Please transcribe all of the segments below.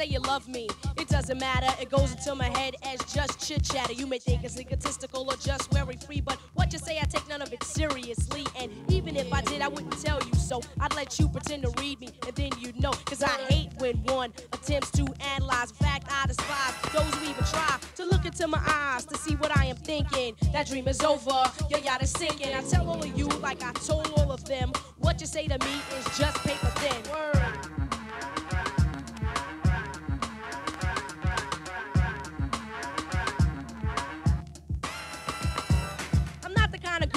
say you love me. It doesn't matter, it goes into my head as just chit chatter. You may think it's egotistical or just very free, but what you say, I take none of it seriously. And even if I did, I wouldn't tell you so. I'd let you pretend to read me, and then you'd know. Cause I hate when one attempts to analyze. Fact, I despise those who even try to look into my eyes to see what I am thinking. That dream is over, your yacht is sinking. I tell all of you, like I told all of them, what you say to me is just paper thin. Word.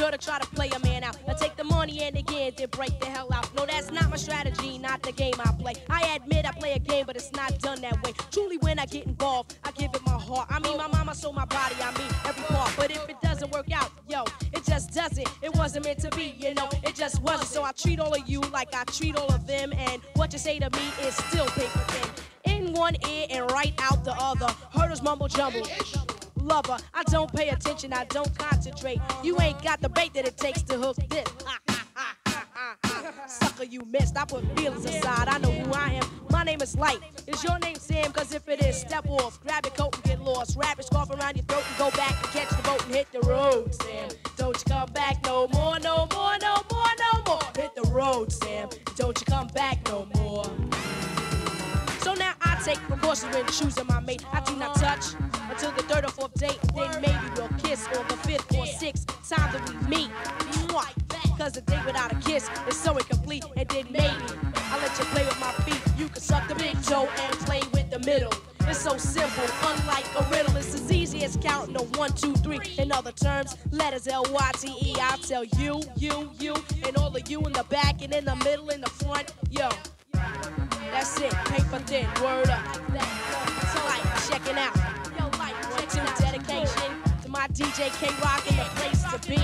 Girl to try to play a man out. I take the money and again, then break the hell out. No, that's not my strategy, not the game I play. I admit I play a game, but it's not done that way. Truly, when I get involved, I give it my heart. I mean, my mama sold my body, I mean, every part. But if it doesn't work out, yo, it just doesn't. It wasn't meant to be, you know, it just wasn't. So I treat all of you like I treat all of them, and what you say to me is still paper thin. In one ear and right out the other. Herders mumble jumble lover. I don't pay attention, I don't concentrate. You ain't got the bait that it takes to hook this. Sucker, you missed. I put feelings aside. I know who I am. My name is Lyte. Is your name Sam? Cause if it is, step off. Grab your coat and get lost. Wrap your scarf around your throat and go back and catch the boat and hit the road, Sam. Don't you come back no more, no more, no more, no more. Hit the road, Sam. Don't you come back no more. I take precautions when choosing my mate. I do not touch until the third or fourth date. Then maybe we'll kiss on the fifth or sixth time that we meet. Cause a date without a kiss is so incomplete. And then maybe I'll let you play with my feet. You can suck the big toe and play with the middle. It's so simple, unlike a riddle. It's as easy as counting to one, two, three. In other terms, letters L Y T E. I'll tell you, you, you, and all of you in the back and in the middle, in the front. Yo, paper thin, word up. So like, checking out. Yo, like, one, two, dedication to my DJ K Rock and the place to be.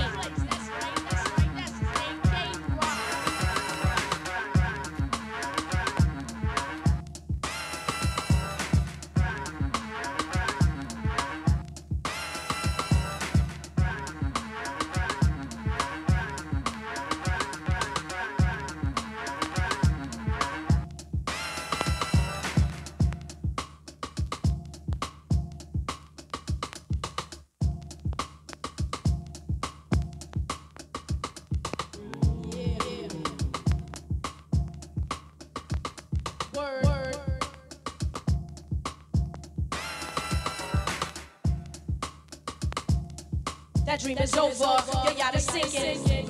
That dream is over. Your yacht is sinking.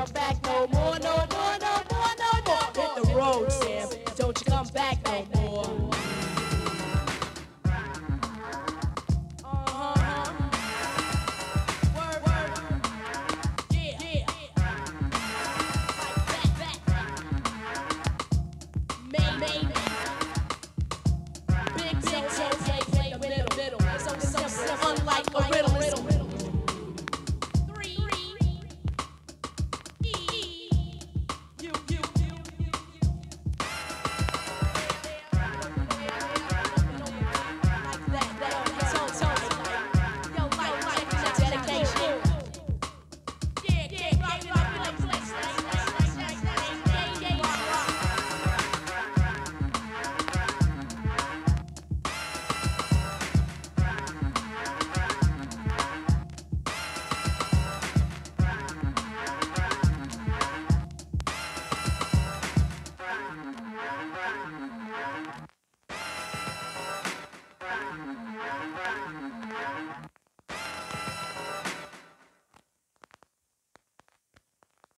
come back no more, no, no, no more, no more. Hit the road, Sam. Don't you come back no more.